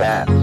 that.